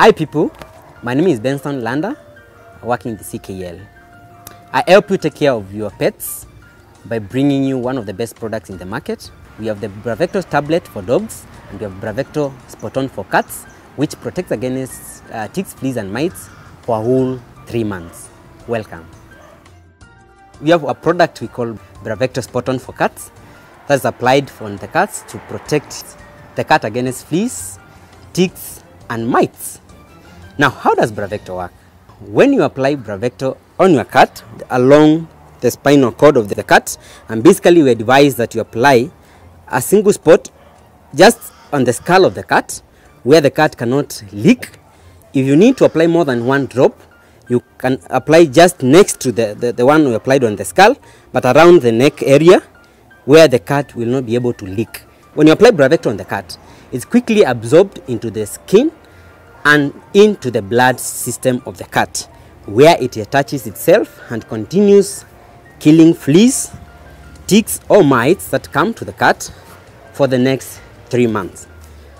Hi people, my name is Benson Landa, working in the CKL. I help you take care of your pets by bringing you one of the best products in the market. We have the Bravecto tablet for dogs and we have Bravecto Spot On for cats, which protects against uh, ticks, fleas and mites for a whole three months. Welcome. We have a product we call Bravecto Spot On for cats that's applied on the cats to protect the cat against fleas, ticks and mites. Now, how does Bravecto work? When you apply Bravecto on your cat along the spinal cord of the cat, and basically we advise that you apply a single spot just on the skull of the cat where the cat cannot leak. If you need to apply more than one drop, you can apply just next to the, the, the one we applied on the skull, but around the neck area where the cat will not be able to leak. When you apply Bravecto on the cat, it's quickly absorbed into the skin and into the blood system of the cat where it attaches itself and continues killing fleas, ticks or mites that come to the cat for the next three months.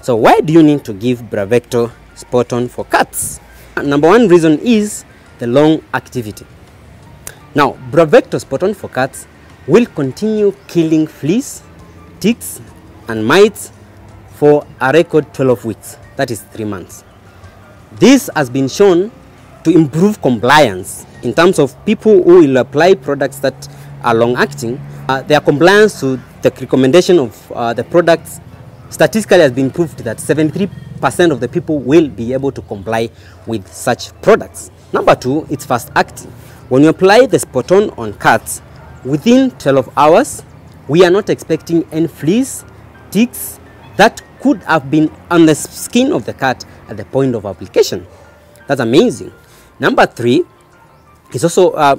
So why do you need to give Bravecto Spot On for cats? Number one reason is the long activity. Now, Bravecto Spot On for cats will continue killing fleas, ticks and mites for a record 12 weeks, that is three months. This has been shown to improve compliance in terms of people who will apply products that are long acting. Uh, their compliance to the recommendation of uh, the products statistically has been proved that 73% of the people will be able to comply with such products. Number two, it's fast acting. When you apply the spot on on cats, within 12 hours, we are not expecting any fleas, ticks that could have been on the skin of the cat at the point of application. That's amazing. Number three, it's also uh,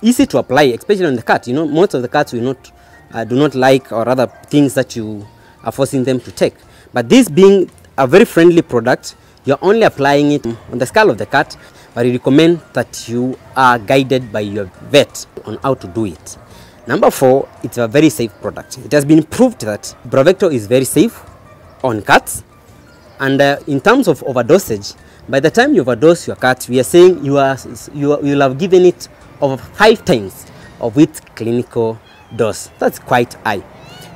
easy to apply, especially on the cat. You know, most of the cats will not, uh, do not like or other things that you are forcing them to take. But this being a very friendly product, you're only applying it on the skull of the cat, but we recommend that you are guided by your vet on how to do it. Number four, it's a very safe product. It has been proved that Bravecto is very safe on cats. And uh, in terms of overdosage, by the time you overdose your cat, we are saying you, are, you, you will have given it over five times of its clinical dose. That's quite high.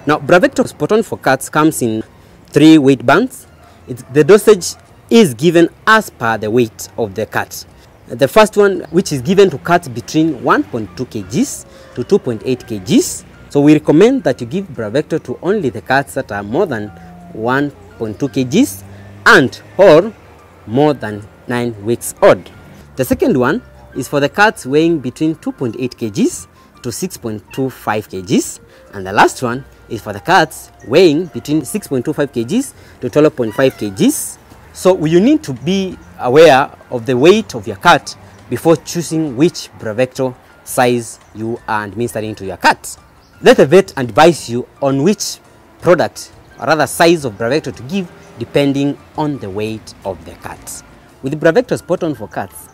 Now, Bravecto Spot On for cats comes in three weight bands. It's, the dosage is given as per the weight of the cat. The first one, which is given to cats between 1.2 kgs to 2.8 kgs. So we recommend that you give Bravecto to only the cats that are more than 1.2 kgs and or more than 9 weeks old. The second one is for the cats weighing between 2.8 kgs to 6.25 kgs and the last one is for the cats weighing between 6.25 kgs to 12.5 kgs. So you need to be aware of the weight of your cat before choosing which Bravecto size you are administering to your cat. Let the vet advise you on which product or rather size of Bravecto to give depending on the weight of the cat. With Bravecto Spot On for cats,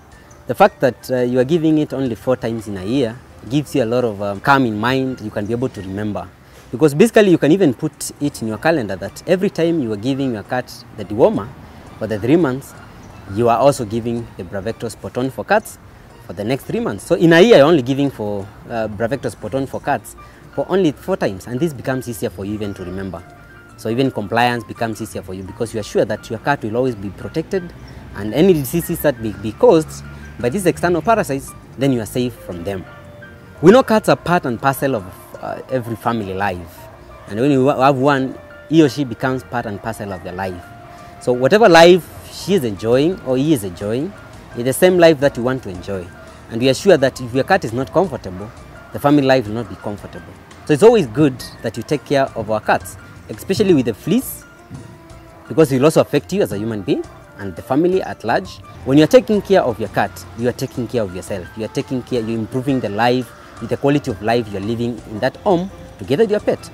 the fact that uh, you are giving it only four times in a year gives you a lot of um, calm in mind you can be able to remember. Because basically you can even put it in your calendar that every time you are giving your cat the dewormer for the three months, you are also giving the Bravecto Spot On for cats for the next three months. So in a year, you're only giving for uh, Bravecto Spot On for cats for only four times, and this becomes easier for you even to remember. So even compliance becomes easier for you because you are sure that your cat will always be protected and any diseases that be, be caused by these external parasites, then you are safe from them. We know cats are part and parcel of uh, every family life. And when you have one, he or she becomes part and parcel of their life. So whatever life she is enjoying or he is enjoying, is the same life that you want to enjoy. And we are sure that if your cat is not comfortable, the family life will not be comfortable. So it's always good that you take care of our cats, especially with the fleas, because it will also affect you as a human being and the family at large. When you are taking care of your cat, you are taking care of yourself. You are taking care, you're improving the life, the quality of life you're living in that home together with your pet.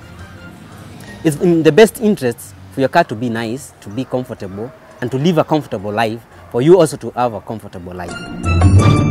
It's in the best interest for your cat to be nice, to be comfortable, and to live a comfortable life, for you also to have a comfortable life.